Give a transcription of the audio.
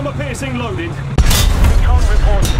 Armor piercing loaded. Can't report